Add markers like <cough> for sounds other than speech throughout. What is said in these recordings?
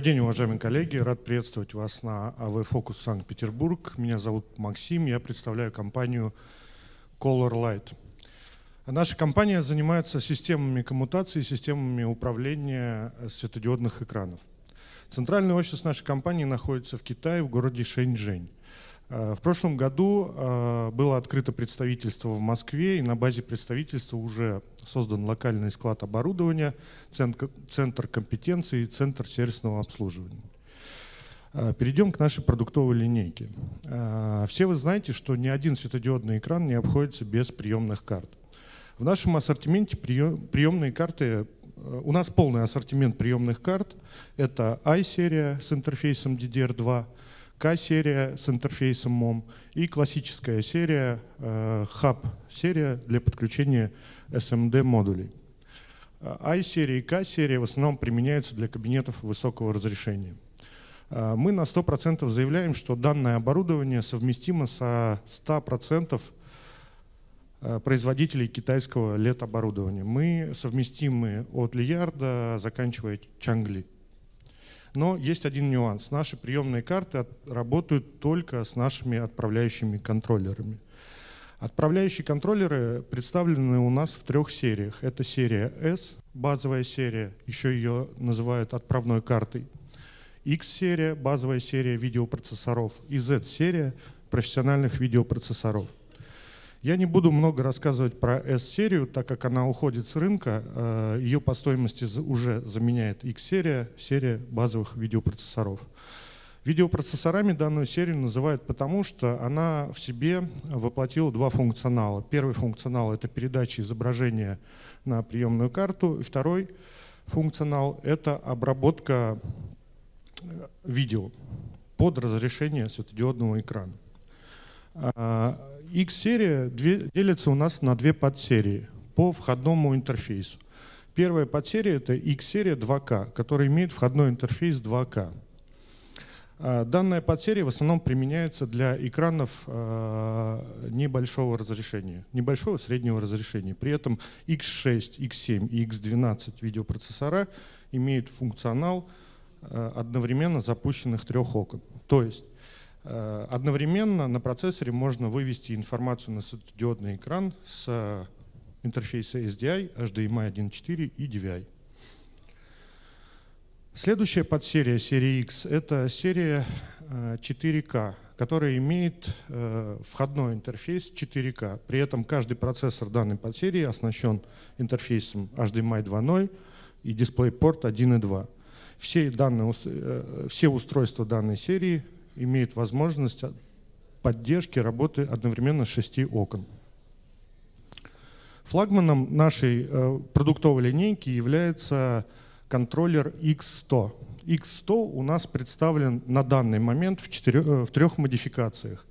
Добрый день, уважаемые коллеги. Рад приветствовать вас на АВ Фокус Санкт-Петербург. Меня зовут Максим, я представляю компанию Color Light. Наша компания занимается системами коммутации, системами управления светодиодных экранов. Центральный офис нашей компании находится в Китае, в городе Шэньчжэнь. Э, в прошлом году э, было открыто представительство в Москве, и на базе представительства уже создан локальный склад оборудования, центр компетенции и центр сервисного обслуживания. Э, перейдем к нашей продуктовой линейке. Все вы знаете, что ни один светодиодный экран не обходится без приемных карт. В нашем ассортименте приемные карты, у нас полный ассортимент приемных карт. Это i-серия с интерфейсом DDR2, K-серия с интерфейсом MOM и классическая серия, э, Hub-серия для подключения SMD-модулей. I-серия и K-серия в основном применяются для кабинетов высокого разрешения. Э, мы на 100% заявляем, что данное оборудование совместимо со 100% э, производителей китайского LED-оборудования. Мы совместимы от Лиярда, заканчивая Чангли. Но есть один нюанс. Наши приемные карты работают только с нашими отправляющими контроллерами. Отправляющие контроллеры представлены у нас в трех сериях. Это серия S, базовая серия, еще ее называют отправной картой. X-серия, базовая серия видеопроцессоров. И Z-серия профессиональных видеопроцессоров. Я не буду много рассказывать про S-серию, так как она уходит с рынка. Э, Ее по стоимости уже заменяет X-серия, серия базовых видеопроцессоров. Видеопроцессорами данную серию называют потому, что она в себе воплотила два функционала. Первый функционал — это передача изображения на приемную карту. И второй функционал — это обработка э, видео под разрешение светодиодного экрана. X-серия делится у нас на две подсерии по входному интерфейсу. Первая подсерия — это X-серия 2К, которая имеет входной интерфейс 2К. А, данная подсерия в основном применяется для экранов а, небольшого разрешения, небольшого среднего разрешения. При этом X6, X7 и X12 видеопроцессора имеют функционал а, одновременно запущенных трех окон. То есть одновременно на процессоре можно вывести информацию на светодиодный экран с интерфейса SDI, HDMI 1.4 и DVI. Следующая подсерия серии X — это серия 4К, э, которая имеет э, входной интерфейс 4К. При этом каждый процессор данной подсерии оснащен интерфейсом HDMI 2.0 и DisplayPort 1.2. Все, данные, все устройства данной серии имеет возможность поддержки работы одновременно шести окон. Флагманом нашей э, продуктовой линейки является контроллер X100. X100 у нас представлен на данный момент в, четырех, э, в трех модификациях.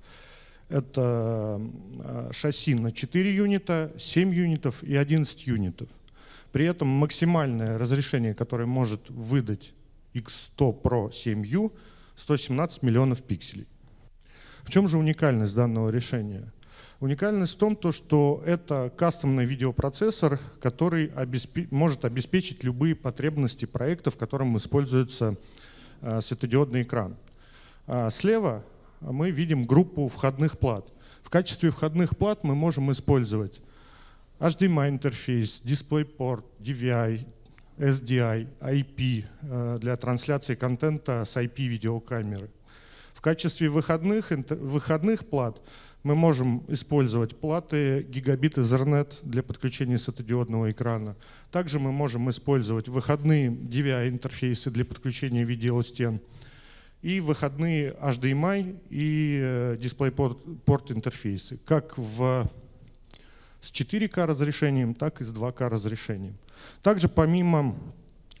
Это э, шасси на 4 юнита, 7 юнитов и 11 юнитов. При этом максимальное разрешение, которое может выдать X100 Pro 7U, 117 миллионов пикселей. В чем же уникальность данного решения? Уникальность в том, то, что это кастомный видеопроцессор, который обеспе может обеспечить любые потребности проекта, в котором используется э, светодиодный экран. А слева мы видим группу входных плат. В качестве входных плат мы можем использовать HDMI интерфейс, DisplayPort, DVI, SDI, IP э, для трансляции контента с IP-видеокамеры. В качестве выходных, выходных плат мы можем использовать платы гигабит Ethernet для подключения светодиодного экрана. Также мы можем использовать выходные DVI-интерфейсы для подключения видеостен и выходные HDMI и э, DisplayPort интерфейсы, как в с 4К разрешением, так и с 2К разрешением. Также помимо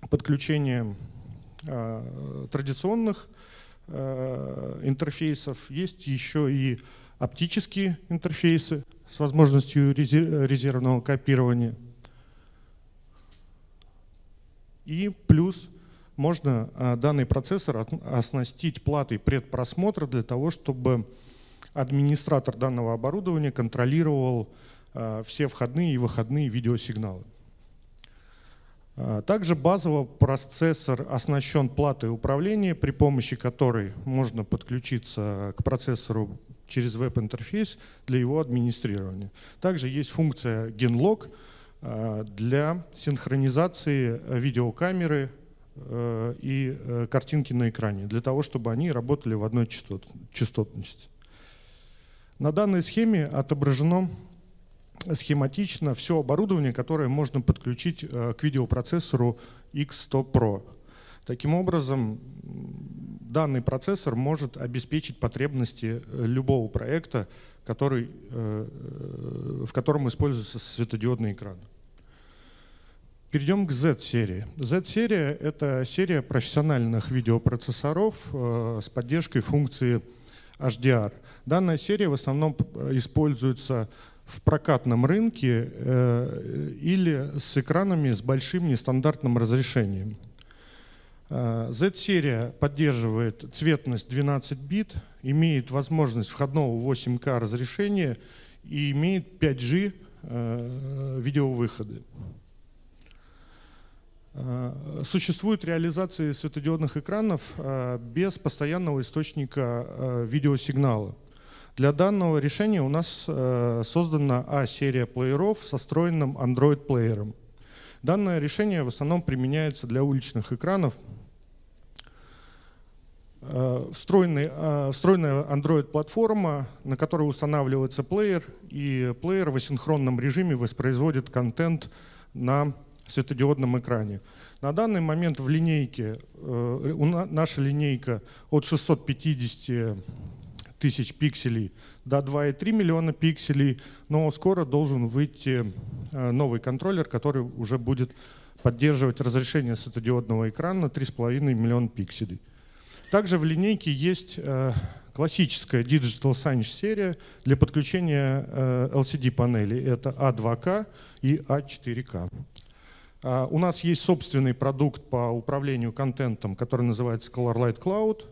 подключения э, традиционных э, интерфейсов есть еще и оптические интерфейсы с возможностью резервного копирования. И плюс можно э, данный процессор оснастить платой предпросмотра для того, чтобы администратор данного оборудования контролировал все входные и выходные видеосигналы. Также базово процессор оснащен платой управления, при помощи которой можно подключиться к процессору через веб-интерфейс для его администрирования. Также есть функция GenLog для синхронизации видеокамеры Э, и э, картинки на экране, для того, чтобы они работали в одной частот, частотности. На данной схеме отображено схематично все оборудование, которое можно подключить э, к видеопроцессору X100 Pro. Таким образом, данный процессор может обеспечить потребности любого проекта, который, в котором используется светодиодный экран. Перейдем к Z-серии. Z-серия — это серия профессиональных видеопроцессоров э, с поддержкой функции HDR. Данная серия в основном э, используется в прокатном рынке э, или с экранами с большим нестандартным разрешением. Z-серия поддерживает цветность 12 бит, имеет возможность входного 8К разрешения и имеет 5G видеовыходы. Э, существует реализация светодиодных экранов э, без постоянного источника э, видеосигнала. Для данного решения у нас создана А-серия плееров со встроенным Android-плеером. Данное решение в основном применяется для уличных экранов. Встроенный, встроенная Android-платформа, на которой устанавливается плеер, и плеер в асинхронном режиме воспроизводит контент на светодиодном экране. На данный момент в линейке, э, наша линейка от 650 тысяч пикселей до 2,3 миллиона пикселей, но скоро должен выйти э, новый контроллер, который уже будет поддерживать разрешение светодиодного экрана 3,5 миллиона пикселей. Также в линейке есть э, классическая Digital Signage серия для подключения LCD панелей. Это A2K и A4K. А, у нас есть собственный продукт по управлению контентом, который называется ColorLight Cloud,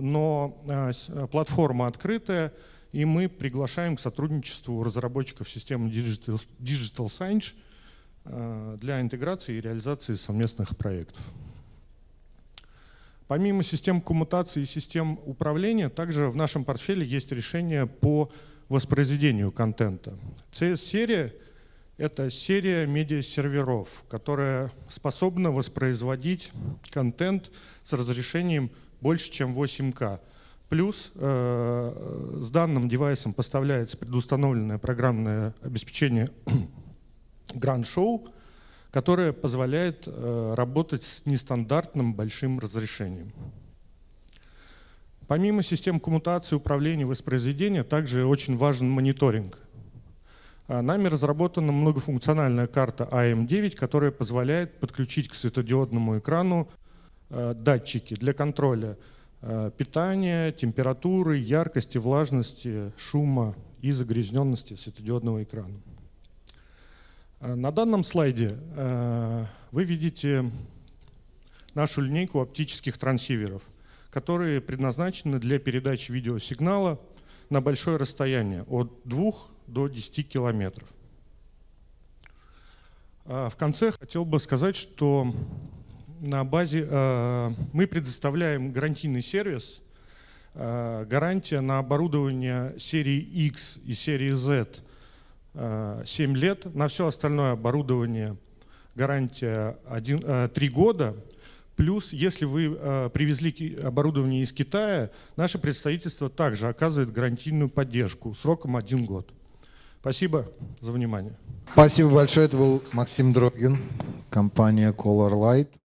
но а, а, платформа открытая, и мы приглашаем к сотрудничеству разработчиков системы Digital, Digital Signage для интеграции и реализации совместных проектов. Помимо систем коммутации и систем управления, также в нашем портфеле есть решение по воспроизведению контента. CS-серия — это серия медиасерверов, которая способна воспроизводить контент с разрешением больше, чем 8К. Плюс э, с данным девайсом поставляется предустановленное программное обеспечение <clears throat> Grand Show, которое позволяет э, работать с нестандартным большим разрешением. Помимо систем коммутации, управления, воспроизведения, также очень важен мониторинг – а, нами разработана многофункциональная карта AM9, которая позволяет подключить к светодиодному экрану а, датчики для контроля а, питания, температуры, яркости, влажности, шума и загрязненности светодиодного экрана. На данном слайде вы видите нашу линейку оптических трансиверов, которые предназначены для передачи видеосигнала на большое расстояние от 2 до 10 километров. В конце хотел бы сказать, что на базе а, мы предоставляем гарантийный сервис, а, гарантия на оборудование серии X и серии Z 7 лет, на все остальное оборудование гарантия 1, 3 года, Плюс, если вы э, привезли оборудование из Китая, наше представительство также оказывает гарантийную поддержку сроком один год. Спасибо за внимание. Спасибо большое. Это был Максим Дрогин, компания Color Light.